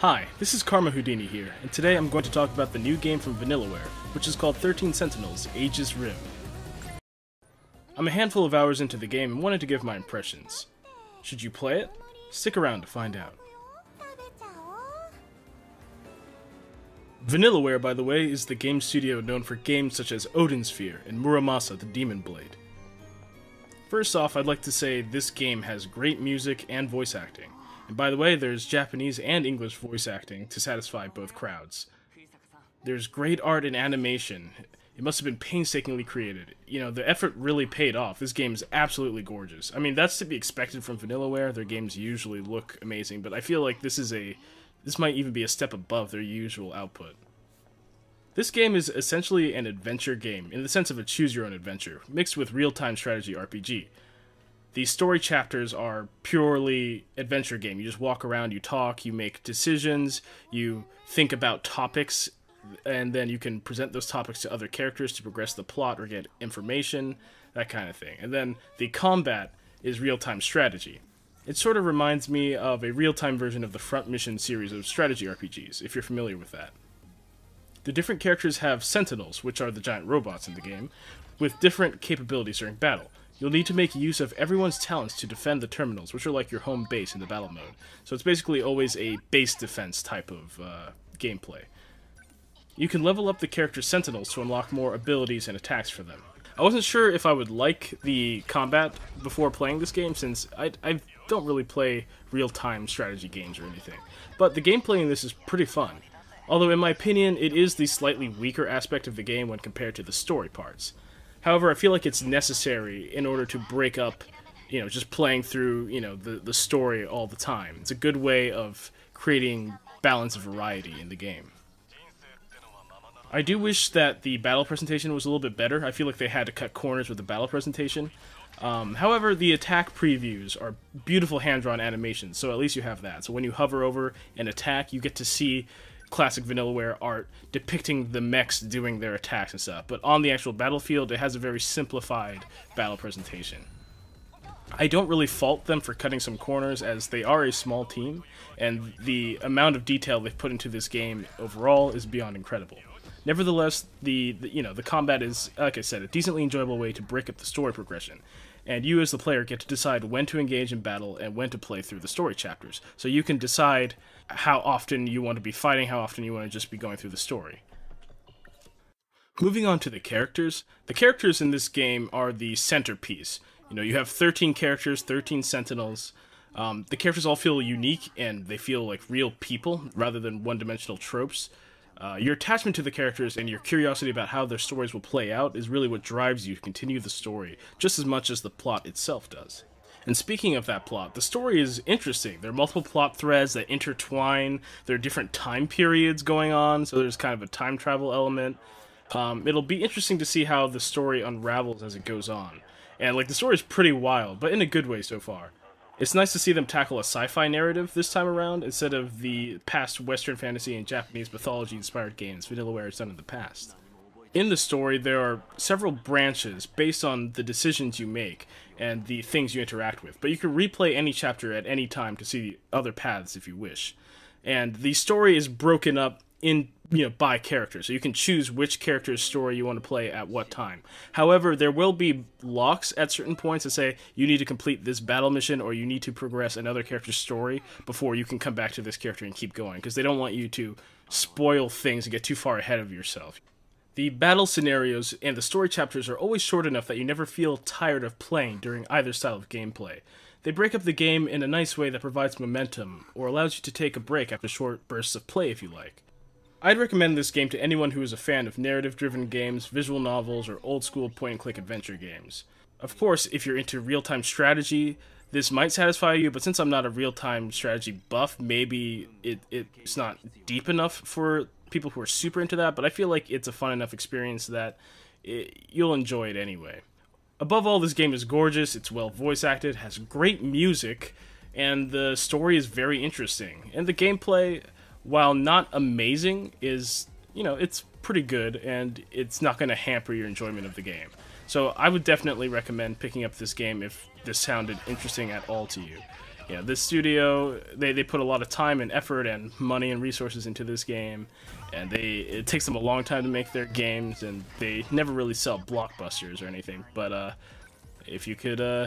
Hi, this is Karma Houdini here, and today I'm going to talk about the new game from Vanillaware, which is called 13 Sentinels Aegis Rim. I'm a handful of hours into the game and wanted to give my impressions. Should you play it? Stick around to find out. Vanillaware, by the way, is the game studio known for games such as Odin Sphere and Muramasa the Demon Blade. First off, I'd like to say this game has great music and voice acting. And by the way, there's Japanese and English voice acting to satisfy both crowds. There's great art and animation. It must have been painstakingly created. You know, the effort really paid off. This game is absolutely gorgeous. I mean, that's to be expected from Vanillaware. Their games usually look amazing, but I feel like this is a this might even be a step above their usual output. This game is essentially an adventure game, in the sense of a choose your own adventure, mixed with real time strategy RPG. The story chapters are purely adventure game. You just walk around, you talk, you make decisions, you think about topics, and then you can present those topics to other characters to progress the plot or get information, that kind of thing. And then the combat is real time strategy. It sort of reminds me of a real time version of the Front Mission series of strategy RPGs, if you're familiar with that. The different characters have sentinels, which are the giant robots in the game, with different capabilities during battle. You'll need to make use of everyone's talents to defend the terminals, which are like your home base in the battle mode. So it's basically always a base defense type of uh, gameplay. You can level up the character's sentinels to unlock more abilities and attacks for them. I wasn't sure if I would like the combat before playing this game, since I, I don't really play real-time strategy games or anything. But the gameplay in this is pretty fun. Although in my opinion, it is the slightly weaker aspect of the game when compared to the story parts. However, I feel like it's necessary in order to break up, you know, just playing through, you know, the, the story all the time. It's a good way of creating balance and variety in the game. I do wish that the battle presentation was a little bit better. I feel like they had to cut corners with the battle presentation. Um, however, the attack previews are beautiful hand-drawn animations, so at least you have that. So when you hover over an attack, you get to see classic Vanillaware art depicting the mechs doing their attacks and stuff. But on the actual battlefield, it has a very simplified battle presentation. I don't really fault them for cutting some corners as they are a small team, and the amount of detail they've put into this game overall is beyond incredible. Nevertheless, the, the, you know the combat is, like I said, a decently enjoyable way to break up the story progression, and you as the player get to decide when to engage in battle and when to play through the story chapters. So you can decide how often you want to be fighting, how often you want to just be going through the story. Moving on to the characters, the characters in this game are the centerpiece. You know, you have 13 characters, 13 sentinels. Um, the characters all feel unique and they feel like real people rather than one dimensional tropes. Uh, your attachment to the characters and your curiosity about how their stories will play out is really what drives you to continue the story, just as much as the plot itself does. And speaking of that plot, the story is interesting. There are multiple plot threads that intertwine. There are different time periods going on, so there's kind of a time travel element. Um, it'll be interesting to see how the story unravels as it goes on. And like the story is pretty wild, but in a good way so far. It's nice to see them tackle a sci-fi narrative this time around instead of the past Western fantasy and Japanese mythology-inspired games Vanillaware has done in the past. In the story, there are several branches based on the decisions you make and the things you interact with, but you can replay any chapter at any time to see other paths if you wish. And the story is broken up in you know by character. So you can choose which character's story you want to play at what time. However there will be locks at certain points that say you need to complete this battle mission or you need to progress another character's story before you can come back to this character and keep going because they don't want you to spoil things and get too far ahead of yourself. The battle scenarios and the story chapters are always short enough that you never feel tired of playing during either style of gameplay. They break up the game in a nice way that provides momentum or allows you to take a break after short bursts of play if you like I'd recommend this game to anyone who is a fan of narrative driven games, visual novels, or old school point and click adventure games. Of course, if you're into real time strategy, this might satisfy you, but since I'm not a real time strategy buff, maybe it, it's not deep enough for people who are super into that, but I feel like it's a fun enough experience that it, you'll enjoy it anyway. Above all, this game is gorgeous, it's well voice acted, has great music, and the story is very interesting. And the gameplay, while not amazing, is you know it's pretty good, and it's not going to hamper your enjoyment of the game. So I would definitely recommend picking up this game if this sounded interesting at all to you. Yeah, this studio they, they put a lot of time and effort and money and resources into this game, and they it takes them a long time to make their games, and they never really sell blockbusters or anything. But uh, if you could uh,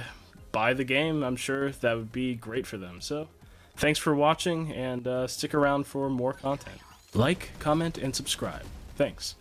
buy the game, I'm sure that would be great for them. So, Thanks for watching, and uh, stick around for more content. Like, comment, and subscribe. Thanks.